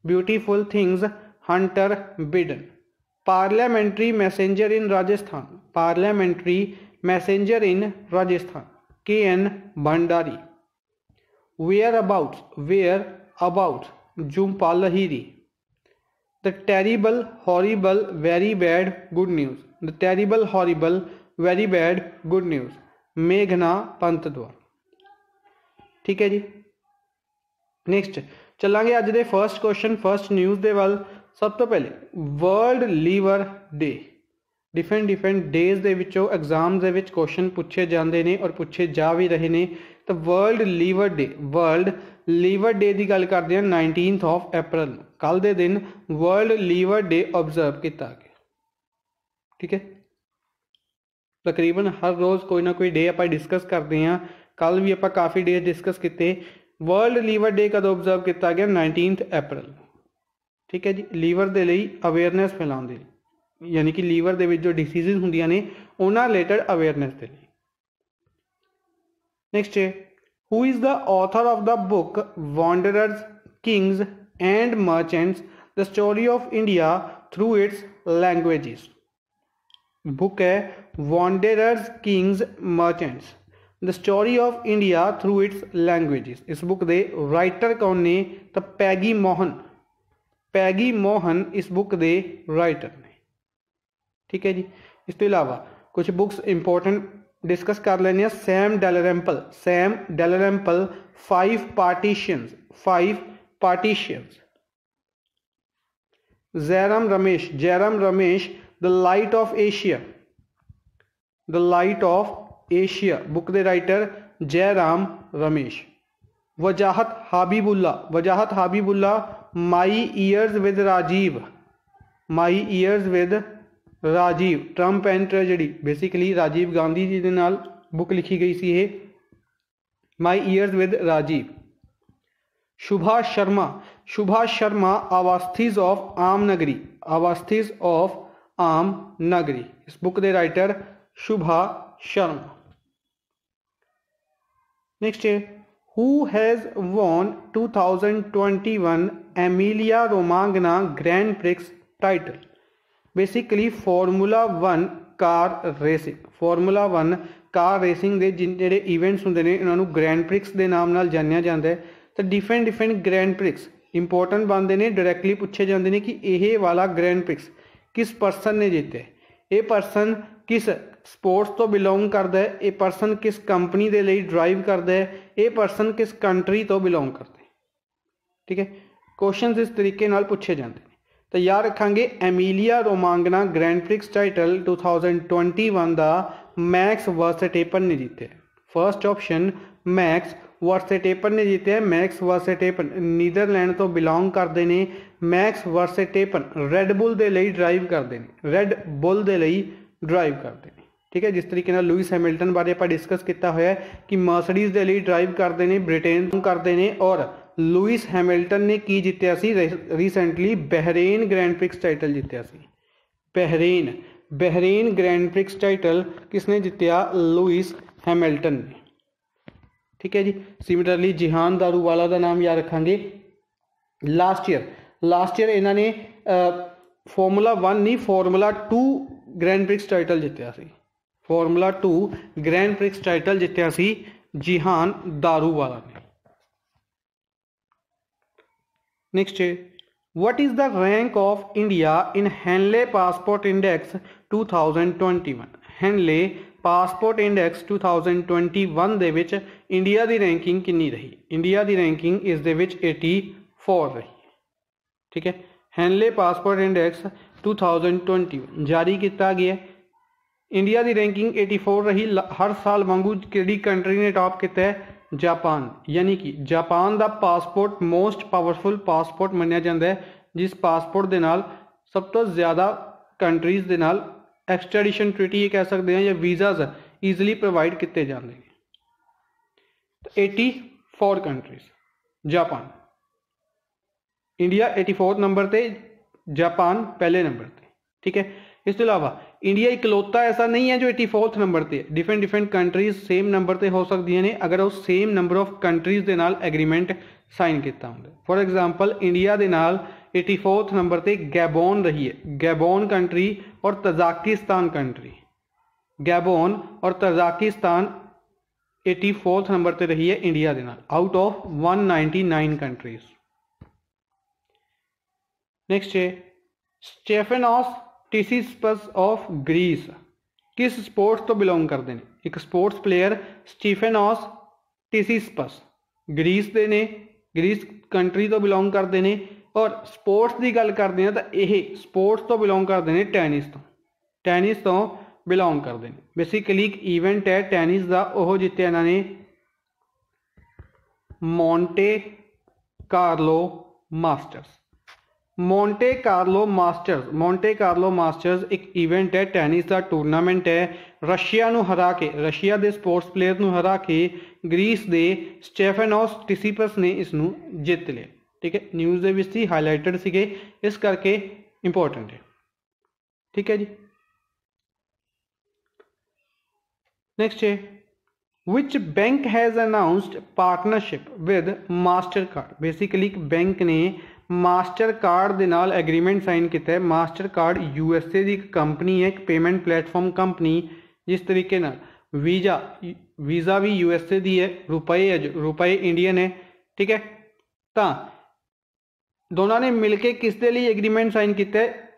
beautiful things Hunter Biden parliamentary messenger in Rajasthan parliamentary messenger in Rajasthan K N Bhandari whereabouts whereabouts Jhumpa Lahiri. The terrible, horrible, very bad, good news. The terrible, horrible, very bad, good news. ਮੇਘਨਾ ਪੰਤ ਦੁਆਰਾ ਠੀਕ ਹੈ ਜੀ next ਚੱਲਾਂਗੇ ਅੱਜ ਦੇ first question first news ਦੇ ਵੱਲ ਸਭ ਤੋਂ ਪਹਿਲੇ world liver day different different days ਦੇ ਵਿੱਚੋਂ ਐਗਜ਼ਾਮ ਦੇ ਵਿੱਚ ਕੁਐਸਚਨ ਪੁੱਛੇ ਜਾਂਦੇ ਨੇ ਔਰ ਪੁੱਛੇ ਜਾ ਵੀ ਰਹੇ ਨੇ ਤਾਂ world liver day world liver ਡੇ ਦੀ ਗੱਲ ਕਰਦੇ ਹਾਂ 19th ਆਫ April ਨੂੰ ਕੱਲ ਦੇ ਦਿਨ ਵਰਲਡ ਲੀਵਰ ਡੇ ਆਬਜ਼ਰਵ ਕੀਤਾ ਗਿਆ ਠੀਕ ਹੈ ਤਕਰੀਬਨ ਹਰ ਰੋਜ਼ ਕੋਈ ਨਾ ਕੋਈ ਡੇ ਆਪਾਂ ਡਿਸਕਸ ਕਰਦੇ ਹਾਂ ਕੱਲ ਵੀ ਆਪਾਂ ਕਾਫੀ ਡੇ ਡਿਸਕਸ ਕੀਤੇ ਵਰਲਡ ਲੀਵਰ ਡੇ ਕਦੋਂ ਆਬਜ਼ਰਵ ਕੀਤਾ ਗਿਆ 19th April ਠੀਕ ਹੈ ਜੀ ਲੀਵਰ ਦੇ ਲਈ ਅਵੇਅਰਨੈਸ ਫੈਲਾਉਣ ਦੇ ਲਈ ਯਾਨੀ ਕਿ ਲੀਵਰ ਦੇ ਵਿੱਚ ਜੋ ਡਿਸੀਜ਼ਸ ਹੁੰਦੀਆਂ ਨੇ ਉਹਨਾਂ ਰਿਲੇਟਡ ਅਵੇਅਰਨੈਸ ਦੇ ਲਈ ਨੈਕਸਟ ਹੈ who is the author of the book Wanderers, Kings and Merchants The Story of India Through Its Languages? Book है wanderers kings merchants the story of India through its languages इस book दे writer कौन ने? तो पैगी मोहन पैगी मोहन इस book दे writer ने। ठीक है जी? इस तो इलावा कुछ बुक्स इंपॉर्टेंट डिस्कस कर लेने Sam Dalrymple Sam Dalrymple, five partitions five partitions. Jairam Ramesh Jairam Ramesh, the light of Asia. The light of Asia, book the writer Jairam Ramesh. Wajahat Habibullah Wajahat Habibullah, my years with Rajiv. My years with Rajiv triumph and tragedy basically Rajiv Gandhi ji ਦੇ ਨਾਲ book ਲਿਖੀ ਗਈ ਸੀ ਇਹ my years with Rajiv Shubha Sharma Shubha Sharma Awasthis of Aam Nagri Awasthis of Aam Nagri ਇਸ book ਦੇ writer Shubha Sharma next है who has won 2021 Emilia Romagna grand prix title basically formula 1 car racing formula 1 car racing ਦੇ ਜਿਹੜੇ events ਹੁੰਦੇ ਨੇ ਉਹਨਾਂ ਨੂੰ grand prix ਦੇ ਨਾਮ ਨਾਲ ਜਾਣਿਆ ਜਾਂਦਾ ਹੈ। ਤਾਂ different different grand prix important ਬਣਦੇ ਨੇ ਡਾਇਰੈਕਟਲੀ ਪੁੱਛੇ ਜਾਂਦੇ ਨੇ ਕਿ ਇਹ ਵਾਲਾ ਗ੍ਰੈਂਡ ਪ੍ਰਿਕਸ ਕਿਸ ਪਰਸਨ ਨੇ ਜਿੱਤੇ। ਇਹ ਪਰਸਨ ਕਿਸ ਸਪੋਰਟਸ ਤੋਂ ਬਿਲੋਂਗ ਕਰਦਾ ਹੈ, ਇਹ ਪਰਸਨ ਕਿਸ ਕੰਪਨੀ ਦੇ ਲਈ ਡਰਾਈਵ ਕਰਦਾ ਹੈ, ਇਹ ਪਰਸਨ ਕਿਸ ਕੰਟਰੀ ਤੋਂ ਬਿਲੋਂਗ ਕਰਦਾ ਹੈ। ਠੀਕ ਹੈ? ਕੁਐਸਚਨਸ ਇਸ ਤਰੀਕੇ ਨਾਲ ਪੁੱਛੇ ਜਾਂਦੇ ਨੇ ਤਾਂ ਯਾਦ ਰੱਖਾਂਗੇ Emilia Romagna grand prix title 2021 ਦਾ ਮੈਕਸ ਵਰਸਟੇਪਨ ਨੇ ਜਿੱਤਿਆ ਫਰਸਟ ਆਪਸ਼ਨ ਮੈਕਸ ਵਰਸਟੇਪਨ ਨੇ ਜਿੱਤਿਆ ਮੈਕਸ ਵਰਸਟੇਪਨ ਨੀਦਰਲੈਂਡ ਤੋਂ ਬਿਲੋਂਗ ਕਰਦੇ ਨੇ ਮੈਕਸ ਵਰਸਟੇਪਨ ਰੈੱਡ ਬੁੱਲ ਦੇ ਲਈ ਡਰਾਈਵ ਕਰਦੇ ਨੇ ਰੈੱਡ ਬੁੱਲ ਦੇ ਲਈ ਡਰਾਈਵ ਕਰਦੇ ਨੇ ਠੀਕ ਹੈ ਜਿਸ ਤਰੀਕੇ ਨਾਲ ਲੂਇਸ ਹੈਮਿਲਟਨ ਬਾਰੇ ਆਪਾਂ ਡਿਸਕਸ ਕੀਤਾ ਹੋਇਆ ਕਿ ਮਰਸੀਡੀਜ਼ ਦੇ ਲਈ ਡਰਾਈਵ ਕਰਦੇ ਨੇ ਬ੍ਰਿਟੇਨ ਤੋਂ ਕਰਦੇ ਨੇ ਔਰ ਲੂਇਸ ਹੈਮਿਲਟਨ ਨੇ ਕੀ ਜਿੱਤਿਆ ਸੀ recently Bahrain grand prix title ਜਿੱਤਿਆ ਸੀ Bahrain Bahrain grand prix title ਕਿਸਨੇ ਜਿੱਤਿਆ ਲੂਇਸ ਹੈਮਿਲਟਨ ਨੇ ठीक है जी सिमिलरली जिहान दारूवाला का नाम याद रखा लास्ट ईयर लास्ट ईयर इन्होंने ਫਾਰਮੂਲਾ 1 ਨਹੀਂ ਫਾਰਮੂਲਾ 2 ਗ੍ਰੈਂਡ ਪ੍ਰਿਕਸ ਟਾਈਟਲ ਜਿੱਤਿਆ ਸੀ ਫਾਰਮੂਲਾ 2 ਗ੍ਰੈਂਡ ਪ੍ਰਿਕਸ ਟਾਈਟਲ ਜਿੱਤਿਆ ਸੀ ਜਿਹਾਨ ਦਾਰੂਵਾਲਾ ਨੇ नेक्स्ट है what is the rank of india in henley passport index 2021 henley passport index 2021 ਦੇ ਵਿੱਚ ਇੰਡੀਆ ਦੀ ਰੈਂਕਿੰਗ ਕਿੰਨੀ ਰਹੀ ਇੰਡੀਆ ਦੀ ਰੈਂਕਿੰਗ ਇਸ ਦੇ ਵਿੱਚ 84 ਰਹੀ ਠੀਕ ਹੈ ਹੈਨਲੇ ਪਾਸਪੋਰਟ ਇੰਡੈਕਸ 2020 ਜਾਰੀ ਕੀਤਾ ਗਿਆ ਇੰਡੀਆ ਦੀ ਰੈਂਕਿੰਗ 84 ਰਹੀ ਹਰ ਸਾਲ ਵਾਂਗੂ ਕਿਹੜੀ ਕੰਟਰੀ ਨੇ ਟਾਪ ਕੀਤਾ ਹੈ ਜਾਪਾਨ ਯਾਨੀ ਕਿ ਜਾਪਾਨ ਦਾ ਪਾਸਪੋਰਟ ਮੋਸਟ ਪਾਵਰਫੁਲ ਪਾਸਪੋਰਟ ਮੰਨਿਆ ਜਾਂਦਾ ਹੈ ਜਿਸ ਪਾਸਪੋਰਟ ਦੇ ਨਾਲ ਸਭ ਤੋਂ ਜ਼ਿਆਦਾ ਕੰਟਰੀਜ਼ ਦੇ ਨਾਲ ਐਕਸਟ੍ਰੈਡੀਸ਼ਨ ਟ੍ਰੀਟੀ ਇਹ ਕਹਿ ਸਕਦੇ ਹਾਂ ਜਾਂ ਵੀਜ਼ਾਸ ਈਜ਼ੀਲੀ ਪ੍ਰੋਵਾਈਡ ਕੀਤੇ ਜਾਂਦੇ ਨੇ 84 countries Japan India 84th number ਤੇ ਜਾਪਾਨ ਪਹਿਲੇ ਨੰਬਰ ਤੇ ਠੀਕ ਹੈ ਇਸ ਤੋਂ ਇਲਾਵਾ ਇੰਡੀਆ ਇਕਲੌਤਾ ਐਸਾ ਨਹੀਂ ਹੈ ਜੋ 84th ਨੰਬਰ ਤੇ different different countries same number ਤੇ ਹੋ ਸਕਦੀਆਂ ਨੇ ਅਗਰ ਉਹ ਸੇਮ ਨੰਬਰ ਆਫ ਕੰਟਰੀਜ਼ ਦੇ ਨਾਲ ਐਗਰੀਮੈਂਟ ਸਾਈਨ ਕੀਤਾ ਹੁੰਦਾ ਫੋਰ ਐਗਜ਼ਾਮਪਲ ਇੰਡੀਆ ਦੇ ਨਾਲ 84th ਨੰਬਰ ਤੇ ਗੈਬੋਨ ਰਹੀ ਹੈ ਗੈਬੋਨ ਕੰਟਰੀ ਔਰ ਤਜ਼ਾਕਿਸਤਾਨ ਕੰਟਰੀ ਗੈਬੋਨ ਔਰ ਤਜ਼ਾਕਿਸਤਾਨ 84th ਨੰਬਰ ਤੇ ਰਹੀ ਹੈ ਇੰਡੀਆ ਦੇ ਨਾਲ ਆਊਟ ਆਫ 199 ਕੰਟਰੀਜ਼ नेक्स्ट है स्टेफेनॉस टिसिस्पस ऑफ़ ग्रीस। किस स्पोर्ट्स तो बिलोंग करते हैं? एक sports player, Stefanos Tsitsipas. Greece के ने, ग्रीस कंट्री तो बिलोंग करते हैं। और स्पोर्ट्स की गल करते हैं तो यह स्पोर्ट्स तो बिलोंग करते हैं टैनिस तो। टैनिस तो बिलोंग करते हैं। बेसिकली एक ईवेंट है, टैनिस का वह जितया इन्होंने Monte Carlo Masters Monte Carlo Masters, Monte Carlo Masters ਇੱਕ ਇਵੈਂਟ ਹੈ, ਟੈਨਿਸ ਦਾ ਟੂਰਨਾਮੈਂਟ ਹੈ। ਰਸ਼ੀਆ ਨੂੰ ਹਰਾ ਕੇ, ਰਸ਼ੀਆ ਦੇ ਸਪੋਰਟਸ ਪਲੇਅਰ ਨੂੰ ਹਰਾ ਕੇ ਗ੍ਰੀਸ ਦੇ ਸਟੈਫੈਨੋਸ ਟਿਸੀਪਸ ਨੇ ਇਸ ਨੂੰ ਜਿੱਤ ਲਿਆ। ਠੀਕ ਹੈ ਨਿਊਜ਼ ਦੇ ਵਿੱਚ ਸੀ ਹਾਈਲਾਈਟਡ ਸੀਗੇ, ਇਸ ਕਰਕੇ ਇੰਪੋਰਟੈਂਟ ਹੈ। ਠੀਕ ਹੈ ਜੀ। ਨੈਕਸਟ ਹੈ, which bank has announced partnership with mastercard? Basically ਇੱਕ ਬੈਂਕ ਨੇ ਮਾਸਟਰ ਕਾਰਡ ਦੇ ਨਾਲ ਐਗਰੀਮੈਂਟ ਸਾਈਨ ਕੀਤਾ ਹੈ master card U S A ਦੀ ਇੱਕ ਕੰਪਨੀ ਹੈ ਇੱਕ ਪੇਮੈਂਟ ਪਲੇਟਫਾਰਮ ਕੰਪਨੀ ਜਿਸ ਤਰੀਕੇ ਨਾਲ visa visa we U S A ਦੀ ਹੈ ਰੁਪਏ ਰੁਪਏ ਇੰਡੀਅਨ ਹੈ ਠੀਕ ਹੈ ਤਾਂ ਦੋਨਾਂ ਨੇ ਮਿਲ ਕੇ ਕਿਸ ਦੇ ਲਈ ਐਗਰੀਮੈਂਟ ਸਾਈਨ ਕੀਤਾ ਹੈ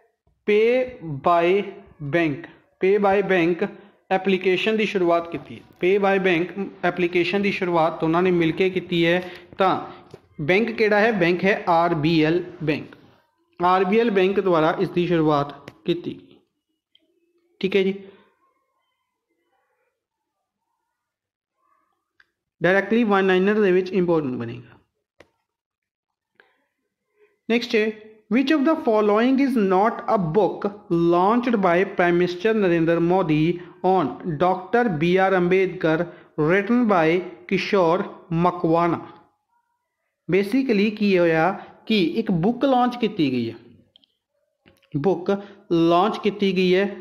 pay by bank pay by bank application ਦੀ ਸ਼ੁਰੂਆਤ ਕੀਤੀ ਹੈ ਪੇ ਬਾਈ ਬੈਂਕ ਐਪਲੀਕੇਸ਼ਨ ਦੀ ਸ਼ੁਰੂਆਤ ਦੋਨਾਂ ਨੇ ਮਿਲ ਕੇ ਕੀਤੀ ਹੈ ਤਾਂ बैंक केड़ा है? बैंक है R B L bank. R B L bank द्वारा इसकी शुरुआत की ठीक है जी। डायरेक्टली वन नाइनर इंपोर्टेंट बनेगा। नेक्स्ट है which of the following is not a book launched by prime minister Narendra Modi on doctor B R Ambedkar written by Kishore Makwana basically ਕੀ ਹੋਇਆ ਕਿ ਇੱਕ ਬੁੱਕ ਲਾਂਚ ਕੀਤੀ ਗਈ ਹੈ। Book launch ਕੀਤੀ ਗਈ ਹੈ।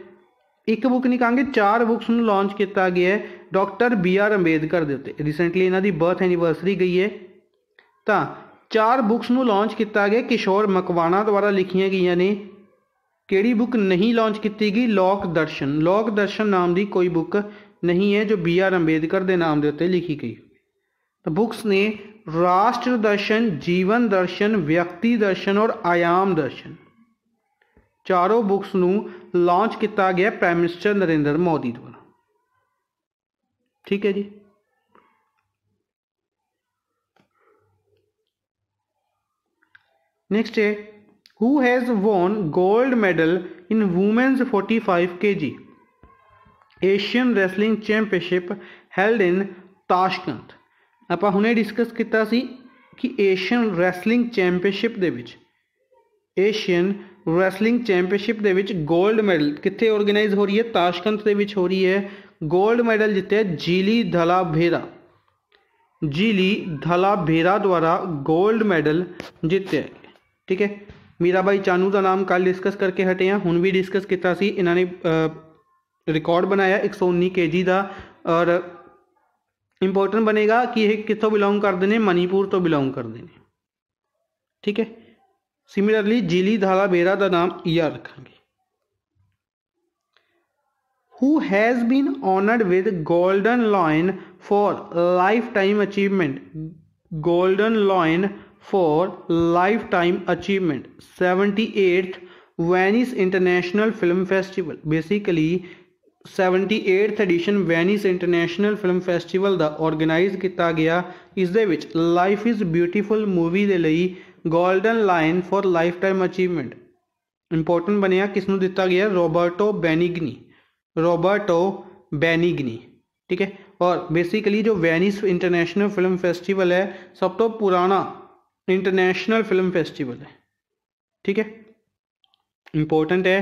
ਇੱਕ ਬੁੱਕ ਨਹੀਂ ਕਹਾਂਗੇ, ਚਾਰ ਬੁੱਕਸ ਨੂੰ ਲਾਂਚ ਕੀਤਾ ਗਿਆ ਹੈ। ਡਾਕਟਰ ਬੀ ਆਰ ਅੰਬੇਦਕਰ ਦੇ ਉੱਤੇ। ਰੀਸੈਂਟਲੀ ਇਹਨਾਂ ਦੀ ਬਰਥ ਐਨੀਵਰਸਰੀ ਗਈ ਹੈ। ਤਾਂ ਚਾਰ ਬੁੱਕਸ ਨੂੰ ਲਾਂਚ ਕੀਤਾ ਗਿਆ। ਕਿਸ਼ੋਰ ਮਕਵਾਣਾ ਦੁਆਰਾ ਲਿਖੀਆਂ ਗਈਆਂ ਨੇ। ਕਿਹੜੀ ਬੁੱਕ ਨਹੀਂ ਲਾਂਚ ਕੀਤੀ ਗਈ? ਲੋਕ ਦਰਸ਼ਨ। ਲੋਕ ਦਰਸ਼ਨ ਨਾਮ ਦੀ ਕੋਈ ਬੁੱਕ ਨਹੀਂ ਹੈ ਜੋ ਬੀ ਆਰ ਅੰਬੇਦਕਰ ਦੇ ਨਾਮ ਦੇ ਉੱਤੇ ਲਿਖੀ ਗਈ। ਤਾਂ ਬੁੱਕਸ ਨੇ राष्ट्र दर्शन जीवन दर्शन व्यक्ति दर्शन और आयाम दर्शन चारों बुक्स ਨੂੰ ਲਾਂਚ ਕੀਤਾ ਗਿਆ ਪ੍ਰਾਈਮ ਮਿਨਿਸਟਰ ਨਰਿੰਦਰ ਮੋਦੀ ਦੁਆਰਾ ਠੀਕ ਹੈ ਜੀ नेक्स्ट है who has won gold medal in women's 45 kg Asian wrestling championship held in Tashkent आप हमने डिस्कस किया कि एशियन रैसलिंग चैंपियनशिप के एशियन रैसलिंग चैंपियनशिप के गोल्ड मैडल कितने ऑर्गेनाइज हो रही है ताशकंत के हो रही है गोल्ड मैडल जितया जीली धला भेरा जीली धला भेरा द्वारा गोल्ड मैडल जितया ठीक है मीरा बाई चानू का नाम कल डिस्कस करके हटे हैं हूँ भी डिस्कस किया रिकॉर्ड बनाया एक सौ उन्नी के जी का और इंपॉर्टेंट बनेगा कि ये किसों बिलोंग कर देने मणिपुर तो बिलोंग कर देने ठीक है सिमिलरली जीली धारा बेरा का नाम ईयर रखेंगे Who has been honored with Golden Lion for lifetime achievement? Golden Lion for lifetime achievement. Time achievement seventy eight Venice international film 78th edition Venice international film festival the organise ਕੀਤਾ ਗਿਆ। ਇਸ ਦੇ ਵਿੱਚ life is beautiful movie ਦੇ ਲਈ golden lion for lifetime achievement important ਬਣਿਆ ਕਿਸ ਨੂੰ ਦਿੱਤਾ ਗਿਆ? ਰੋਬਰਟੋ ਬੈਨੀਗਨੀ ਰੋਬਰਟੋ ਬੈਨੀਗਨੀ ਠੀਕ ਹੈ? और बेसिकली जो वेनिस इंटरनेशनल फिल्म फेस्टिवल है सब तो पुराना इंटरनेशनल फिल्म फेस्टिवल है ठीक है इम्पोर्टेंट है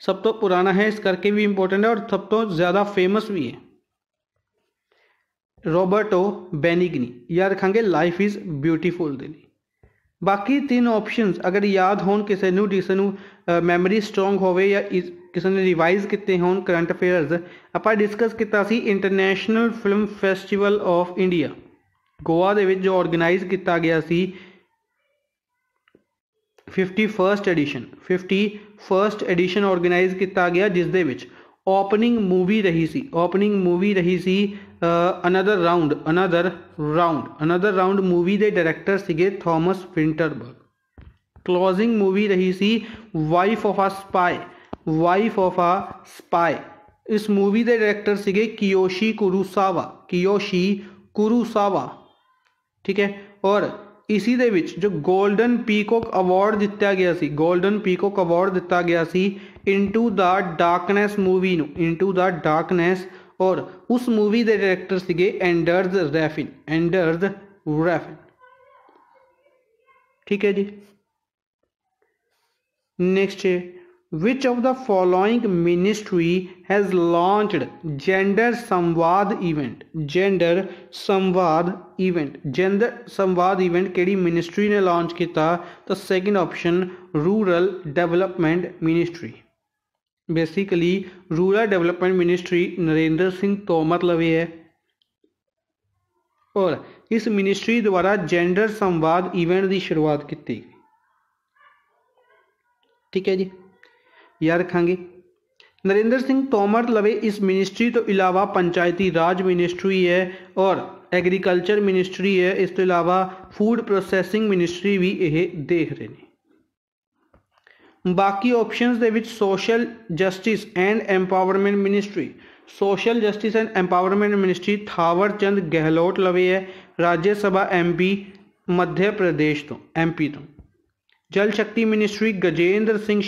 सब तो पुराना है इस करके भी इंपॉर्टेंट है और सब तो ज़्यादा फेमस भी है रॉबर्टो बेनिगनी याद रखेंगे लाइफ इज़ ब्यूटीफुल दिल्ली बाकी तीन ऑप्शंस अगर याद हो किसी किसी मैमरी स्ट्रोंग हो या ਕਿਸੇ ਨੇ ਰਿਵਾਈਜ਼ ਕੀਤੇ ਹੋਣ ਕਰੰਟ ਅਫੇਅਰਸ ਆਪਾਂ ਡਿਸਕਸ ਕੀਤਾ ਸੀ international film festival of India Goa ਦੇ ਵਿੱਚ ਜੋ ਆਰਗੇਨਾਈਜ਼ ਕੀਤਾ ਗਿਆ ਸੀ 51st edition 51st edition organise ਕੀਤਾ ਗਿਆ ਜਿਸ ਦੇ ਵਿੱਚ ਓਪਨਿੰਗ ਮੂਵੀ ਰਹੀ ਸੀ ਓਪਨਿੰਗ ਮੂਵੀ ਰਹੀ ਸੀ another round another round another round movie ਦੇ ਡਾਇਰੈਕਟਰ ਸੀਗੇ ਥਾਮਸ ਵਿੰਟਰਬਰਗ ਕਲੋਜ਼ਿੰਗ ਮੂਵੀ ਰਹੀ ਸੀ wife of a spy wife of a spy ਇਸ ਮੂਵੀ ਦੇ ਡਾਇਰੈਕਟਰ ਸੀਗੇ ਕਿਯੋਸ਼ੀ ਕੁਰੂਸਾਵਾ ਕਿਯੋਸ਼ੀ ਕੁਰੂਸਾਵਾ ਠੀਕ ਹੈ ਔਰ ਇਸੀ ਦੇ ਵਿੱਚ ਜੋ 골ਡਨ ਪੀਕੌਕ ਅਵਾਰਡ ਦਿੱਤਾ ਗਿਆ ਸੀ 골ਡਨ ਪੀਕੌਕ ਅਵਾਰਡ ਦਿੱਤਾ ਗਿਆ ਸੀ ਇਨਟੂ ਦਾ ਡਾਰਕਨੈਸ ਮੂਵੀ ਨੂੰ ਇਨਟੂ ਦਾ ਡਾਰਕਨੈਸ ਔਰ ਉਸ ਮੂਵੀ ਦੇ ਡਾਇਰੈਕਟਰ ਸੀਗੇ ਐਂਡਰਜ਼ ਰੈਫਿਨ ਐਂਡਰਜ਼ ਰੈਫਿਨ ठीक है जी नेक्स्ट है which of the following ministry has launch gender Samvad event gender Samvad event gender Samvad event केड़ी मिनिस्ट्री ने लॉन्च किया? तो second option rural development ministry basically rural development ministry Narendra Singh Tomar लवे है। और इस ministry द्वारा gender संवाद इवेंट की शुरुआत की ठीक है जी? याद रखेंगे। नरेंद्र सिंह तोमर लवे इस मिनिस्ट्री तो इलावा पंचायती राज मिनिस्ट्री है और एग्रीकल्चर मिनिस्ट्री है। इस तो इलावा फ़ूड प्रोसैसिंग मिनिस्ट्री भी यह देख रहे हैं। बाकी ऑप्शन के social justice and empowerment ministry social justice and empowerment ministry Thawar Chand Gehlot लवे है। राज्य सभा एम पी मध्य प्रदेश तो एम पी तो। जल शक्ति मिनिस्ट्री गजेंद्र सिंह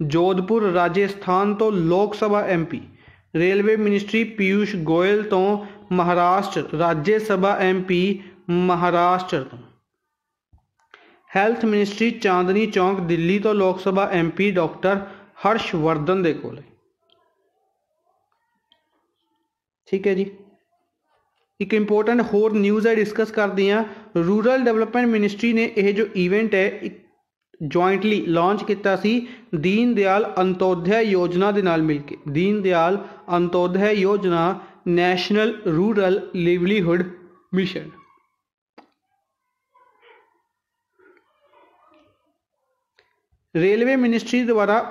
शेखावत जोधपुर राजस्थान तो Lok Sabha M P railway ministry Piyush Goyal तो महाराष्ट्र राज्य सभा एम पी महाराष्ट्र तो। हैल्थ मिनिस्ट्री चांदनी चौक, दिल्ली तो Lok Sabha M P doctor Harshvardhan के को ठीक है जी। एक इंपॉर्टेंट होर न्यूज़ है डिस्कस करते हैं रूरल डेवलपमेंट मिनिस्ट्री ने यह जो इवेंट है ਜੁਆਇੰਟਲੀ ਲਾਂਚ ਕੀਤਾ ਸੀ ਦੀਨ ਦਿਆਲ ਅੰਤੋਦਯ ਯੋਜਨਾ ਦੇ ਨਾਲ ਮਿਲ ਕੇ Deen Dayal Antyodaya Yojana national rural livelihood mission railway ministry ਦੁਆਰਾ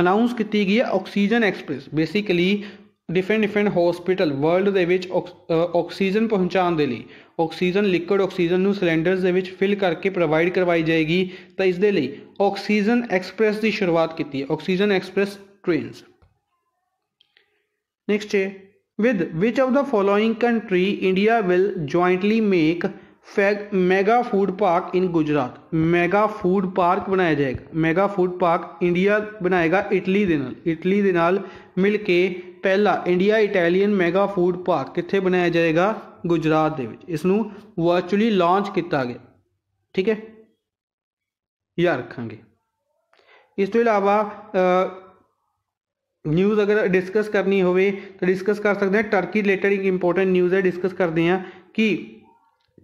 ਅਨਾਉਂਸ ਕੀਤੀ ਗਈ ਹੈ oxygen express basically different different hospital world ਦੇ ਵਿੱਚ ਆਕਸੀਜਨ ਪਹੁੰਚਾਉਣ ਦੇ ਲਈ, ਆਕਸੀਜਨ, ਲਿਕੁਇਡ ਆਕਸੀਜਨ ਨੂੰ ਸਿਲੰਡਰਸ ਦੇ ਵਿੱਚ ਫਿਲ ਕਰਕੇ ਪ੍ਰੋਵਾਈਡ ਕਰਵਾਈ ਜਾਏਗੀ, ਤਾਂ ਇਸ ਦੇ ਲਈ ਆਕਸੀਜਨ ਐਕਸਪ੍ਰੈਸ ਦੀ ਸ਼ੁਰੂਆਤ ਕੀਤੀ ਹੈ, ਆਕਸੀਜਨ ਐਕਸਪ੍ਰੈਸ ਟ੍ਰੇਨਸ। ਨੈਕਸਟ ਹੈ with which of the following country india will jointly make mega food park in Gujarat mega food park ਬਣਾਇਆ ਜਾਏਗਾ ਮੈਗਾ ਫੂਡ ਪਾਰਕ ਇੰਡੀਆ ਬਣਾਏਗਾ ਇਟਲੀ ਦੇ ਨਾਲ ਇਟਲੀ ਦੇ ਨਾਲ ਮਿਲ ਕੇ ਪਹਿਲਾ India Italian mega food park ਕਿੱਥੇ ਬਣਾਇਆ ਜਾਏਗਾ? ਗੁਜਰਾਤ ਦੇ ਵਿੱਚ। ਇਸ ਨੂੰ ਵਰਚੁਅਲੀ ਲਾਂਚ ਕੀਤਾ ਗਿਆ। ਠੀਕ ਹੈ? ਯਾਦ ਰੱਖਾਂਗੇ। ਇਸ ਤੋਂ ਇਲਾਵਾ ਨਿਊਜ਼ ਅਗਰ ਡਿਸਕਸ ਕਰਨੀ ਹੋਵੇ ਤਾਂ ਡਿਸਕਸ ਕਰ ਸਕਦੇ ਹਾਂ। ਟਰਕੀ ਰਿਲੇਟਡ ਇੱਕ ਇੰਪੋਰਟੈਂਟ ਨਿਊਜ਼ ਹੈ। ਡਿਸਕਸ ਕਰਦੇ ਹਾਂ ਕਿ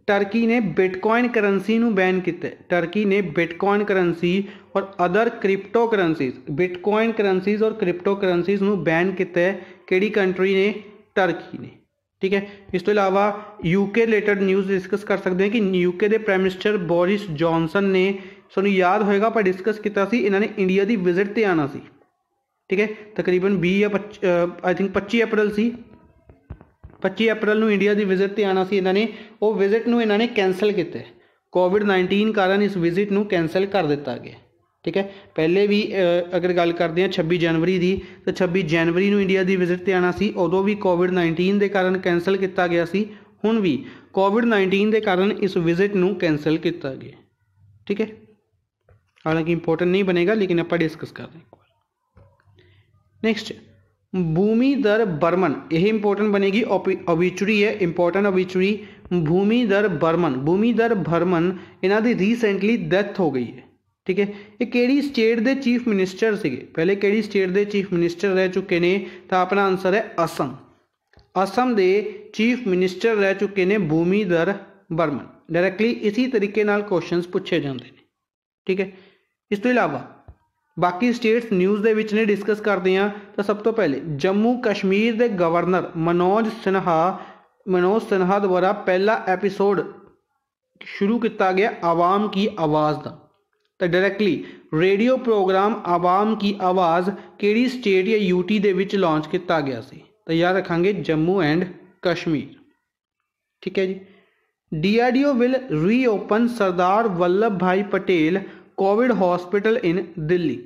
ਟਰਕੀ ਨੇ ਬਿਟਕੋਇਨ ਕਰੰਸੀ ਨੂੰ ਬੈਨ ਕੀਤਾ ਟਰਕੀ ਨੇ ਬਿਟਕੋਇਨ ਕਰੰਸੀ ਔਰ other crypto currencies bitcoin currencies ਔਰ ਕ੍ਰਿਪਟੋ ਕਰੰਸੀਜ਼ ਨੂੰ ਬੈਨ ਕੀਤਾ ਕਿਹੜੀ ਕੰਟਰੀ ਨੇ ਟਰਕੀ ਨੇ ਠੀਕ ਹੈ ਇਸ ਤੋਂ ਇਲਾਵਾ ਯੂਕੇ ਰਿਲੇਟਡ ਨਿਊਜ਼ ਡਿਸਕਸ ਕਰ ਸਕਦੇ ਹਾਂ ਕਿ ਯੂਕੇ ਦੇ ਪ੍ਰਾਈਮ ਮਿਨਿਸਟਰ ਬੋਰਿਸ ਜੌਨਸਨ ਨੇ ਤੁਹਾਨੂੰ ਯਾਦ ਹੋਏਗਾ ਆਪਾਂ ਡਿਸਕਸ ਕੀਤਾ ਸੀ ਇਹਨਾਂ ਨੇ ਇੰਡੀਆ ਦੀ ਵਿਜ਼ਿਟ ਤੇ ਆਣਾ ਸੀ ਠੀਕ ਹੈ ਤਕਰੀਬਨ 20 ਜਾਂ ਆਈ ਥਿੰਕ 25 ਅਪ੍ਰੈਲ ਸੀ 25 ਅਪ੍ਰੈਲ ਨੂੰ ਇੰਡੀਆ ਦੀ ਵਿਜ਼ਿਟ ਤੇ ਆਣਾ ਸੀ ਇਹਨਾਂ ਨੇ। ਉਹ ਵਿਜ਼ਿਟ ਨੂੰ ਇਹਨਾਂ ਨੇ ਕੈਨਸਲ ਕੀਤਾ। ਕੋਵਿਡ 19 ਕਾਰਨ ਇਸ ਵਿਜ਼ਿਟ ਨੂੰ ਕੈਨਸਲ ਕਰ ਦਿੱਤਾ ਗਿਆ। ਠੀਕ ਹੈ? ਪਹਿਲੇ ਵੀ ਅਗਰ ਗੱਲ ਕਰਦੇ ਹਾਂ 26 ਜਨਵਰੀ ਦੀ, ਤਾਂ 26 ਜਨਵਰੀ ਨੂੰ ਇੰਡੀਆ ਦੀ ਵਿਜ਼ਿਟ ਤੇ ਆਣਾ ਸੀ। ਉਦੋਂ ਵੀ ਕੋਵਿਡ 19 ਦੇ ਕਾਰਨ ਕੈਨਸਲ ਕੀਤਾ ਗਿਆ ਸੀ। ਹੁਣ ਵੀ ਕੋਵਿਡ 19 ਦੇ ਕਾਰਨ ਇਸ ਵਿਜ਼ਿਟ ਨੂੰ ਕੈਨਸਲ ਕੀਤਾ ਗਿਆ। ਠੀਕ ਹੈ? ਹਾਲਾਂਕਿ ਇੰਪੋਰਟੈਂਟ ਨਹੀਂ ਬਣੇਗਾ, ਲੇਕਿਨ ਆਪਾਂ ਡਿਸਕਸ ਕਰਦੇ ਹਾਂ ਨੈਕਸਟ भूमिधर बर्मन। यही इंपॉर्टेंट बनेगी। ओबिचुरी है। Important obituary Bhumidhar Barman. भूमिदर Barman इन्हों की रीसेंटली डैथ हो गई है। ठीक है? ये कही स्टेट के चीफ मिनिस्टर से पहले केड़ी स्टेट के चीफ मिनिस्टर रह चुके ने तो अपना आंसर है असम। असम के चीफ मिनिस्टर रह चुके ने भूमिदर बर्मन। डायरैक्टली इसी तरीके क्वेश्चन पूछे जाते हैं ठीक है? इस तो ਬਾਕੀ ਸਟੇਟਸ ਨਿਊਜ਼ ਦੇ ਵਿੱਚ ਨੇ ਡਿਸਕਸ ਕਰਦੇ ਆ ਤਾਂ ਸਭ ਤੋਂ ਪਹਿਲੇ ਜੰਮੂ ਕਸ਼ਮੀਰ ਦੇ ਗਵਰਨਰ ਮਨੋਜ ਸਿਨਹਾ ਮਨੋਜ ਸਿਨਹਾ ਦੁਆਰਾ ਪਹਿਲਾ ਐਪੀਸੋਡ ਸ਼ੁਰੂ ਕੀਤਾ ਗਿਆ ਆਵਾਮ ਕੀ ਆਵਾਜ਼ ਦਾ ਤਾਂ directly radio programme Awaam ki Awaaz ਕਿਹੜੀ ਸਟੇਟ ਜਾਂ ਯੂਟੀ ਦੇ ਵਿੱਚ ਲਾਂਚ ਕੀਤਾ ਗਿਆ ਸੀ ਤਾਂ ਯਾਦ ਰੱਖਾਂਗੇ ਜੰਮੂ ਐਂਡ ਕਸ਼ਮੀਰ ਠੀਕ ਹੈ ਜੀ DRDO will reopen Sardar Vallabhbhai Patel COVID hospital in Delhi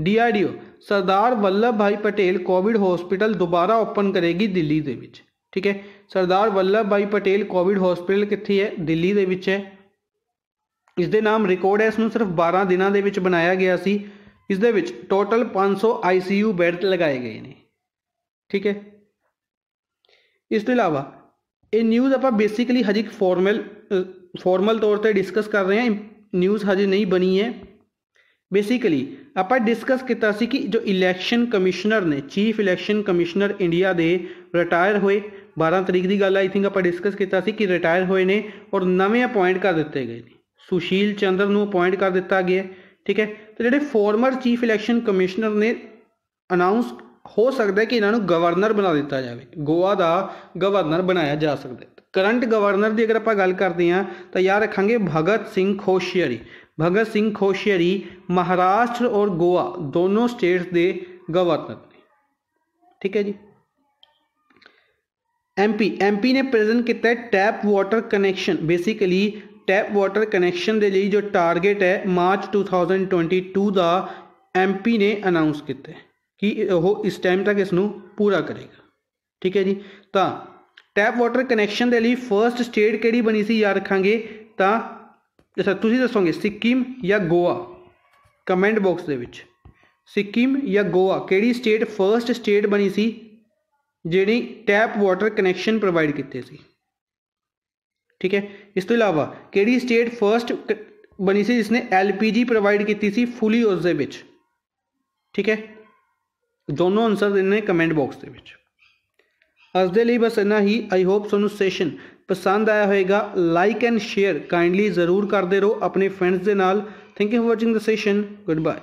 DRDO Sardar Vallabh Bhai Patel covid hospital ਦੁਬਾਰਾ ਓਪਨ ਕਰੇਗੀ ਦਿੱਲੀ ਦੇ ਵਿੱਚ। ਠੀਕ ਹੈ? ਸਰਦਾਰ ਵੱਲਭ ਭਾਈ ਪਟੇਲ ਕੋਵਿਡ ਹਸਪੀਟਲ ਕਿੱਥੇ ਹੈ? ਦਿੱਲੀ ਦੇ ਵਿੱਚ ਹੈ। ਇਸ ਦੇ ਨਾਮ ਰਿਕਾਰਡ ਹੈ, ਇਸ ਨੂੰ ਸਿਰਫ 12 ਦਿਨਾਂ ਦੇ ਵਿੱਚ ਬਣਾਇਆ ਗਿਆ ਸੀ। ਇਸ ਦੇ ਵਿੱਚ ਟੋਟਲ 500 ਆਈਸੀਯੂ ਬੈੱਡ ਲਗਾਏ ਗਏ ਨੇ। ਠੀਕ ਹੈ? ਇਸ ਤੋਂ ਇਲਾਵਾ ਇਹ ਨਿਊਜ਼ ਆਪਾਂ ਬੇਸਿਕਲੀ ਹਜੇ ਇੱਕ ਫਾਰਮਲ ਫਾਰਮਲ ਤੌਰ ਤੇ ਡਿਸਕਸ ਕਰ ਰਹੇ ਹਾਂ। ਨਿਊਜ਼ ਹਜੇ ਨਹੀਂ ਬਣੀ ਹੈ। ਬੇਸਿਕਲੀ ਆਪਾਂ ਡਿਸਕਸ ਕੀਤਾ ਸੀ ਕਿ ਜੋ ਇਲੈਕਸ਼ਨ ਕਮਿਸ਼ਨਰ ਨੇ ਚੀਫ ਇਲੈਕਸ਼ਨ ਕਮਿਸ਼ਨਰ ਇੰਡੀਆ ਦੇ ਰਿਟਾਇਰ ਹੋਏ 12 ਤਰੀਕ ਦੀ ਗੱਲ ਆਈ ਥਿੰਕ ਆਪਾਂ ਡਿਸਕਸ ਕੀਤਾ ਸੀ ਕਿ ਰਿਟਾਇਰ ਹੋਏ ਨੇ ਔਰ ਨਵੇਂ ਅਪਾਇੰਟ ਕਰ ਦਿੱਤੇ ਗਏ ਨੇ। ਸੁਸ਼ੀਲ ਚੰਦਰ ਨੂੰ ਅਪਾਇੰਟ ਕਰ ਦਿੱਤਾ ਗਿਆ, ਠੀਕ ਹੈ? ਤੇ ਜਿਹੜੇ ਫਾਰਮਰ ਚੀਫ ਇਲੈਕਸ਼ਨ ਕਮਿਸ਼ਨਰ ਨੇ ਅਨਾਉਂਸ ਹੋ ਸਕਦਾ ਹੈ ਕਿ ਇਹਨਾਂ ਨੂੰ ਗਵਰਨਰ ਬਣਾ ਦਿੱਤਾ ਜਾਵੇ। ਗੋਆ ਦਾ ਗਵਰਨਰ ਬਣਾਇਆ ਜਾ ਸਕਦਾ ਹੈ। ਕਰੰਟ ਗਵਰਨਰ ਦੀ ਅਗਰ ਆਪਾਂ ਗੱਲ ਕਰਦੇ ਹਾਂ, ਤਾਂ ਯਾਦ ਰੱਖਾਂਗੇ ਭਗਤ ਸਿੰਘ ਖੋਸ਼ੀਅਰੀ ਭਗਤ ਸਿੰਘ ਖੋਸ਼ੀਅਰੀ ਮਹਾਰਾਸ਼ਟਰ ਔਰ ਗੋਆ ਦੋਨੋਂ ਸਟੇਟਸ ਦੇ ਗਵਰਨਰ ਨੇ ਠੀਕ ਹੈ ਜੀ ਐਮਪੀ ਐਮਪੀ ਨੇ ਪ੍ਰੈਜ਼ੈਂਟ ਕੀਤਾ tap water connection basically tap water connection ਦੇ ਲਈ ਜੋ ਟਾਰਗੇਟ ਹੈ ਮਾਰਚ 2022 ਦਾ ਐਮਪੀ ਨੇ ਅਨਾਉਂਸ ਕੀਤਾ ਕਿ ਉਹ ਇਸ ਟਾਈਮ ਤੱਕ ਇਸ ਨੂੰ ਪੂਰਾ ਕਰੇਗਾ ਠੀਕ ਹੈ ਜੀ ਤਾਂ ਟੈਪ ਵਾਟਰ ਕਨੈਕਸ਼ਨ ਦੇ ਲਈ ਫਰਸਟ ਸਟੇਟ ਕਿਹੜੀ ਬਣੀ ਸੀ ਯਾਦ ਰੱਖਾਂਗੇ ਤਾਂ ਸਰ ਤੁਸੀਂ ਦੱਸੋਗੇ ਸਿੱਕਿਮ ਜਾਂ ਗੋਆ? ਕਮੈਂਟ ਬਾਕਸ ਦੇ ਵਿੱਚ। ਸਿੱਕਿਮ ਜਾਂ ਗੋਆ, ਕਿਹੜੀ ਸਟੇਟ ਫਰਸਟ ਸਟੇਟ ਬਣੀ ਸੀ, ਜਿਹੜੀ ਟੈਪ ਵਾਟਰ ਕਨੈਕਸ਼ਨ ਪ੍ਰੋਵਾਈਡ ਕੀਤੇ ਸੀ? ਠੀਕ ਹੈ, ਇਸ ਤੋਂ ਇਲਾਵਾ ਕਿਹੜੀ ਸਟੇਟ ਫਰਸਟ ਬਣੀ ਸੀ, ਜਿਸਨੇ ਐਲਪੀਜੀ ਪ੍ਰੋਵਾਈਡ ਕੀਤੀ ਸੀ ਫੁਲੀ ਉਸ ਦੇ ਵਿੱਚ? ਠੀਕ ਹੈ, ਦੋਨੋਂ ਆਨਸਰ ਦੇਣੇ ਨੇ ਕਮੈਂਟ ਬਾਕਸ ਦੇ ਵਿੱਚ। ਅੱਜ ਦੇ ਲਈ ਬਸ ਇੰਨਾ ਹੀ। ਆਈ ਹੋਪ ਤੁਹਾਨੂੰ ਸੈਸ਼ਨ पसंद आया होएगा लाइक एंड शेयर काइंडली ज़रूर कर दे रहो अपने फ्रेंड्स के नाल। Thank you for watching the session goodbye